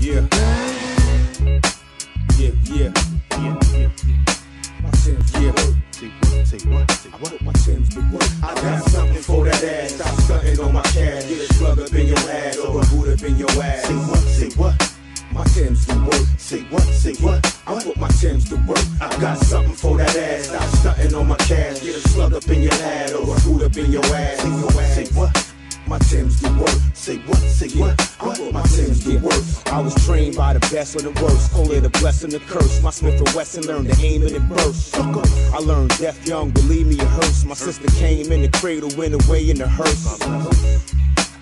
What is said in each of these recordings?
Yeah. Yeah, yeah. Yeah, yeah. Yeah. What, say what, say what? My Tim's the work. I got something for that ass. Stop stunting on my cash. Get a slug up in your ass or a boot up in your ass. Say what, say what? My Tim's the work. Say what, say what? I put my Tim's to work. I got something for that ass. Stop stunting on my cash. Get a slug up in your ass or a boot up in your ass. Say what? My Tim's the work. Say what? Say what? I my Tim's to work. I was trained by the best or the worst. Call it a blessing or curse. My Smith and Wesson learned to aim it and burst. I learned deaf young, believe me, it hurts. My sister came in the cradle, went away in the hearse.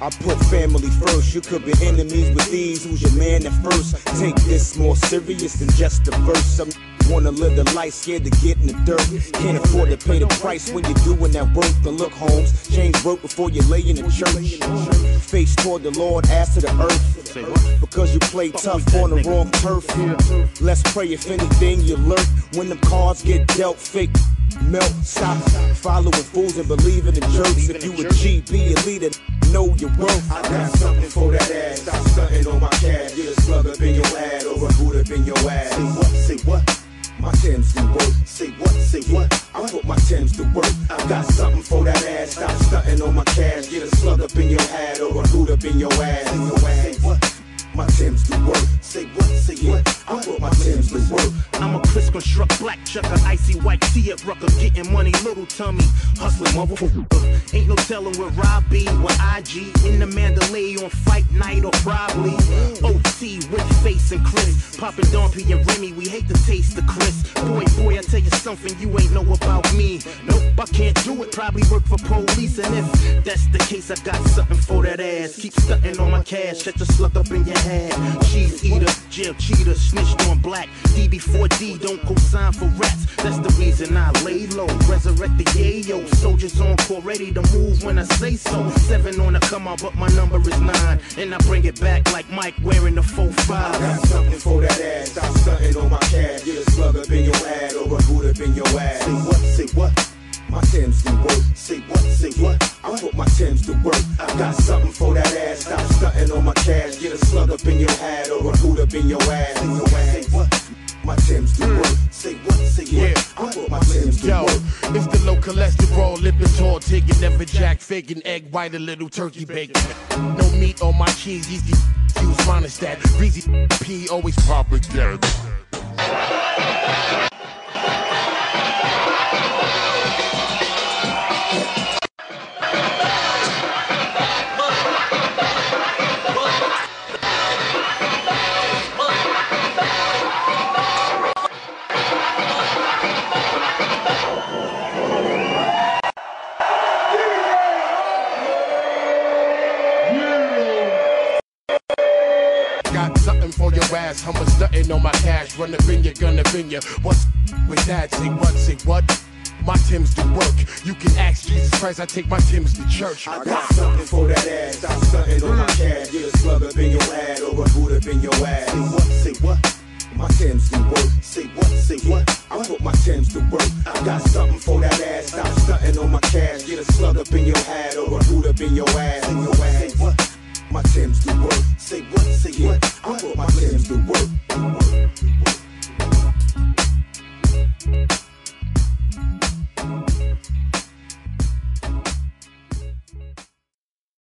I put family first. You could be enemies with these. Who's your man at first? Take this more serious than just a verse. Some wanna live the life scared to get in the dirt. Can't afford to pay the price when you're doing that work. Then look, Holmes, change work before you lay in the church. Face toward the Lord, ass to the earth. Because you play tough on the wrong turf. Let's pray if anything you lurk. When the cards get dealt, fake melt. Stop following fools and believing in jerks. If you a G, be a leader. Know your worth. I got something for that ass. Stop stunting on my cash. Get a slug up in your ass or a boot up in your ass. Say what? Say what? Tim's do work. Say what? Say what? I put my Tim's to work. I got something for that ass. Stop stunting on my cash. Get a slug up in your head or a boot up in your ass. Say what? Say what? My Tim's to work. Say what? Say what? I put my Tim's to work. Construct black chucker, icy white tee up rucker, getting money, little tummy, hustling motherfucker. Ain't no telling where Rob be, where IG, in the Mandalay on fight night or probably OT with face and Chris, popping Dom P and Remy, we hate the taste of Chris. Boy, boy, I tell you something you ain't know about me. I can't do it, probably work for police, and if that's the case, I got something for that ass. Keep stunting on my cash, shut the slug up in your head. Cheese eater, jail cheater, snitched on black. DB4D, don't go sign for rats. That's the reason I lay low. Resurrect the yayo. Soldiers on call, ready to move when I say so. Seven on the come out, but my number is nine. And I bring it back like Mike wearing the 4 I 5. got something for that ass. Stop stunting on my cash. Get got something for that ass. Stop stunting on my cash. Get a slug up in your head or a boot up in your ass. Say what? Say what? My Tim's do work. Say what? Say what? Yeah. I put my Tim's to Yo, work. it's the low cholesterol, lipids tall, taking never jack, faking egg white, a little turkey bacon. No meat on my cheese, easy use monostat. Greasy P always propaganda. Ass, how much nothing on my cash, run up in your gun up in your. What's with that? Say what? Say what? My Tim's do work. You can ask Jesus Christ, I take my Tim's to church. I got something for that ass. Stop stunting on my cash. Get a slug up in your head or a boot up in your ass. Say what? Say what? My Tim's do work. Say what? Say what? I put my Tim's to work. I got something for that ass. Stop stunting on my cash. Get a slug up in your head or a boot up in your ass. Say what? Say what? My Tim's do work. Say what? Say what? To work.